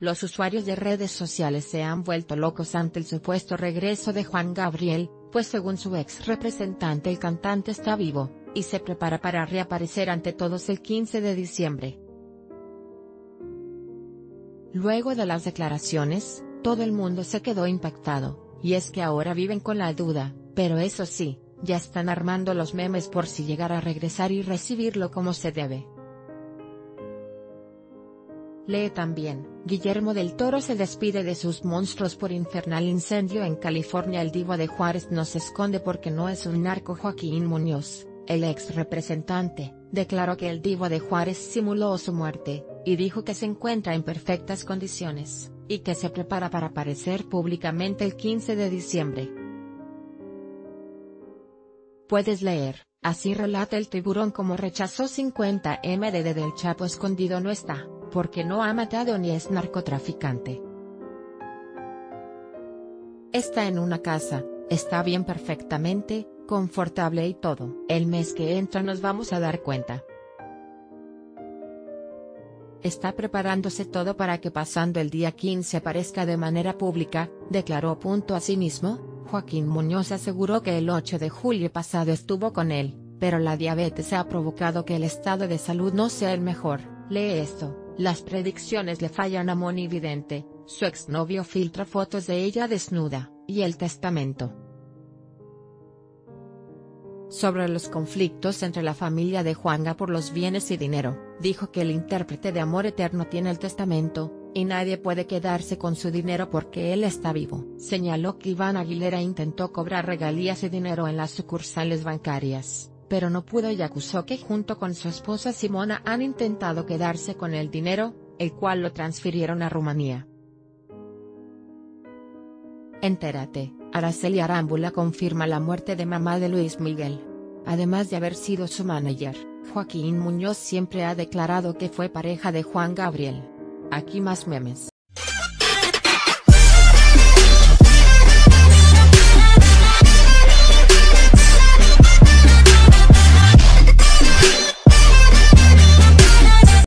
Los usuarios de redes sociales se han vuelto locos ante el supuesto regreso de Juan Gabriel, pues según su ex representante el cantante está vivo, y se prepara para reaparecer ante todos el 15 de diciembre. Luego de las declaraciones, todo el mundo se quedó impactado, y es que ahora viven con la duda, pero eso sí, ya están armando los memes por si llegara a regresar y recibirlo como se debe. Lee también, Guillermo del Toro se despide de sus monstruos por infernal incendio en California. El divo de Juárez no se esconde porque no es un narco. Joaquín Muñoz, el ex representante, declaró que el divo de Juárez simuló su muerte, y dijo que se encuentra en perfectas condiciones, y que se prepara para aparecer públicamente el 15 de diciembre. Puedes leer, así relata el tiburón como rechazó 50 MDD del Chapo. Escondido no está porque no ha matado ni es narcotraficante. Está en una casa, está bien perfectamente, confortable y todo. El mes que entra nos vamos a dar cuenta. Está preparándose todo para que pasando el día 15 aparezca de manera pública, declaró punto a sí mismo, Joaquín Muñoz aseguró que el 8 de julio pasado estuvo con él, pero la diabetes ha provocado que el estado de salud no sea el mejor. Lee esto. Las predicciones le fallan a Moni Vidente, su exnovio filtra fotos de ella desnuda, y el testamento. Sobre los conflictos entre la familia de Juanga por los bienes y dinero, dijo que el intérprete de Amor Eterno tiene el testamento, y nadie puede quedarse con su dinero porque él está vivo. Señaló que Iván Aguilera intentó cobrar regalías y dinero en las sucursales bancarias pero no pudo y acusó que junto con su esposa Simona han intentado quedarse con el dinero, el cual lo transfirieron a Rumanía. Entérate, Araceli Arámbula confirma la muerte de mamá de Luis Miguel. Además de haber sido su manager, Joaquín Muñoz siempre ha declarado que fue pareja de Juan Gabriel. Aquí más memes.